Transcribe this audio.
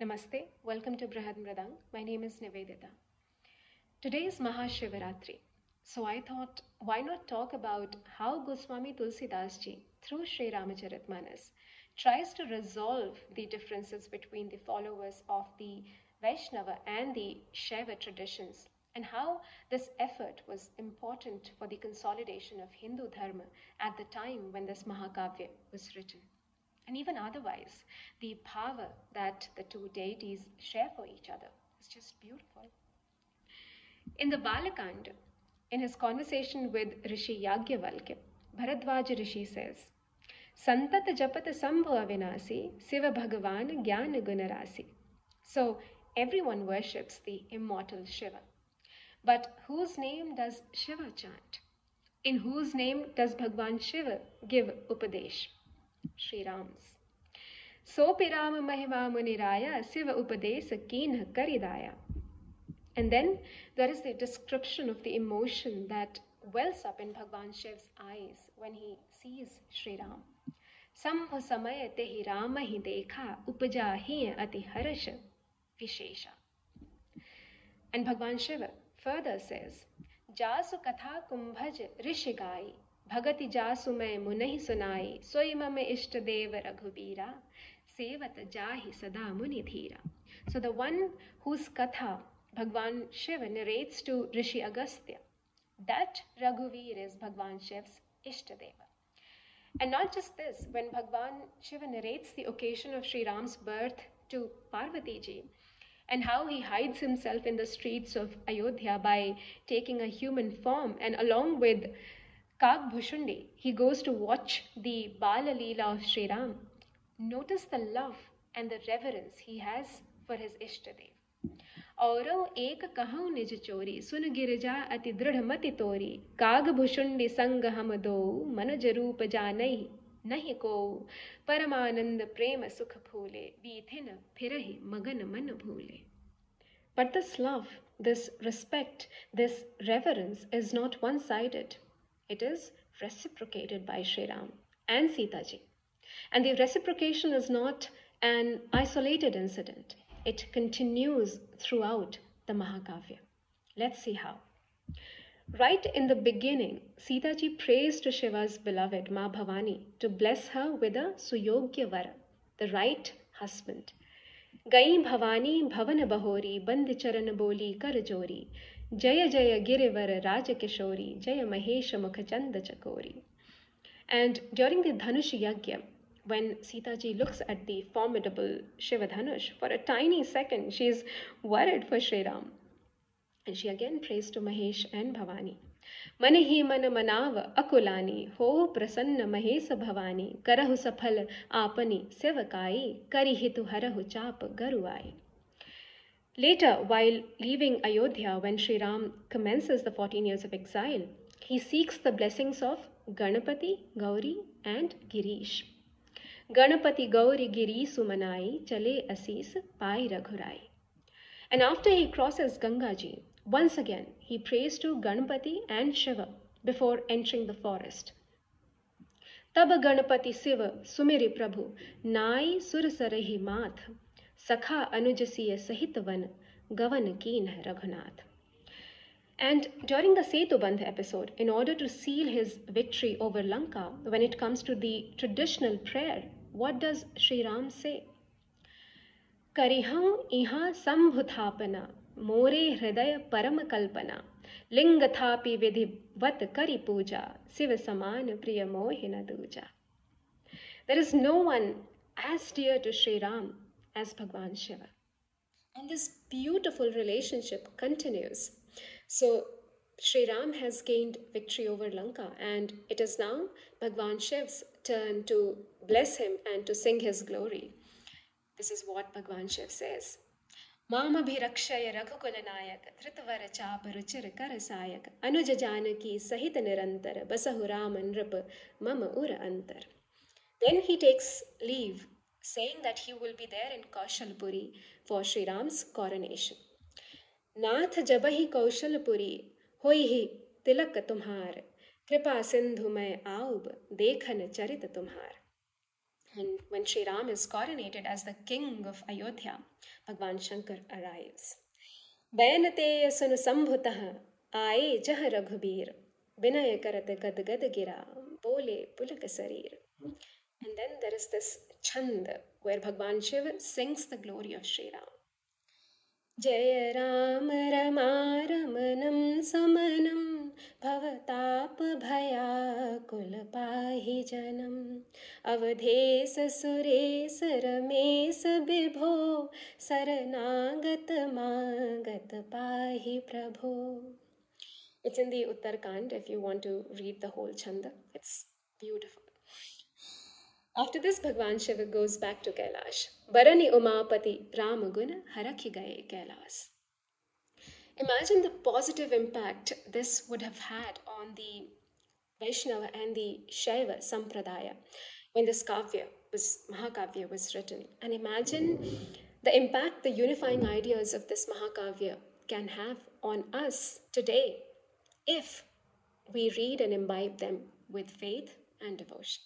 Namaste, welcome to Brahad Mradang. My name is Nivedita. Today is Mahashivaratri, so I thought why not talk about how Goswami Tulsidas ji, through Sri Ramacharitmanas, tries to resolve the differences between the followers of the Vaishnava and the Shaiva traditions, and how this effort was important for the consolidation of Hindu Dharma at the time when this Mahakavya was written and even otherwise, the power that the two deities share for each other is just beautiful. In the Balakanda, in his conversation with Rishi Yagyavalkya, Bharadwaja Rishi says, Santat japat sambhu avinasi, Siva Bhagavan jnana gunarasi. So everyone worships the immortal Shiva. But whose name does Shiva chant? In whose name does Bhagwan Shiva give Upadesh? Sri Ram's. Sopi Rama Mahima Muniraya Siva Upadesa Kinha Karidaya. And then there is the description of the emotion that wells up in Bhagwan Shiv's eyes when he sees Sri Ram. Sambhu samaya tehi Rama hi dekha upaja hi ati harasha vishesha. And Bhagwan Shiva further says, Jasu katha kumbhaj rishigai भगति जासु मैं मुनहि सुनाई सोई मम इष्ट देव रघुबीरा सेवत जाहि सदा मुनि धीरा So the one whose katha Bhagwan Shiva narrates to Rishi Agastya, that Raghuveer is Bhagwan Shiva's Ishtadeva. And not just this, when Bhagwan Shiva narrates the occasion of Sri Ram's birth to Parvati ji, and how he hides himself in the streets of Ayodhya by taking a human form, and along with Kag Bhushundi, he goes to watch the Bala Leela of Sri Ram. Notice the love and the reverence he has for his Ishtadev. औरव एक कहूँ निज चोरी सुन गिरजा अति दृढ़ मति तोरी काग भुषुंडी संग हम दो मनज रूप जानई नहीं को परमानंद प्रेम सुख फूले वीथिन फिरहि मगन मन भूले But this love, this respect, this reverence is not one sided. It is reciprocated by Sri Ram and Sita ji. And the reciprocation is not an isolated incident, it continues throughout the Mahakavya. Let's see how. Right in the beginning, Sita ji prays to Shiva's beloved Ma Bhavani to bless her with a Suyogya Vara, the right husband. गई भवानी भवन बहोरी बंद चरण बोली कर जोरी जय जय गिरिवर राज किशोरी जय महेश मुख चंद चकोरी and during the dhanush yagya when sita ji looks at the formidable shiva dhanush for a tiny second she is worried for shri ram and she again prays to mahesh and bhavani मन ही मन मनाव अकुलानी हो प्रसन्न महेश भवानी करहु सफल आपनी सेवकाई करी हितु हरहु चाप गरुआई Later, while leaving Ayodhya, when Sri Ram commences the 14 years of exile, he seeks the blessings of Ganapati, Gauri, and Girish. Ganapati Gauri Giri Sumanai Chale Asis Pai Raghurai. And after he crosses Gangaji, once again he prays to Ganapati and Shiva before entering the forest. Tab Ganapati Siva Sumiri Prabhu Nai Surasarahi Math सखा अनुजसीय सहित one, गवन कीन है Raghunath. And during the Setubandh episode in order to seal his victory over Lanka when it comes to the traditional prayer what does Shri Ram says करिह इहा संभुथापना मोरे हृदय परम कल्पना लिंग था विधिवत करी पूजा शिव समान प्रिय मोहिन दूजा there is no one as dear to Shri Ram as Bhagwan Shiva. And this beautiful relationship continues. So Sri Ram has gained victory over Lanka, and it is now Bhagwan Shiv's turn to bless him and to sing his glory. This is what Bhagwan Shiv says. मामभिरक्षय रघुकुलनायक धृतवर चाप रुचिर कर सायक अनुज जानकी सहित निरंतर बसहु राम नृप मम उर अंतर Then he takes leave, saying that he will be there in Kaushalpuri for Sri Ram's coronation. नाथ जब ही कौशलपुरी होई ही तिलक तुम्हार कृपा सिंधु मैं आउब देखन चरित तुम्हार And when Sri Ram is coronated as the king of Ayodhya, Bhagwan Shankar arrives. बैनते सुन संभुतः आए जह रघुबीर विनय करत गद गद गिरा बोले पुलक sarir. And then there is this chand where Bhagwan Shiv sings the glory of Sri Ram. Jaya Ram Rama Ramanam Samanam Bhavatap Bhaya Kulapahi Janam Avadhes Sures Rames Bibho Saranagat Magat Pahi Prabho It's in the Uttarkand if you want to read the whole chanda. It's beautiful. After this, Bhagwan Shiva goes back to Kailash. Barani Umapati Ramaguna Harakhi Gaye Kailas. Imagine the positive impact this would have had on the Vaishnava and the Shaiva Sampradaya when this Kavya was Mahakavya was written. And imagine the impact the unifying ideas of this Mahakavya can have on us today if we read and imbibe them with faith and devotion.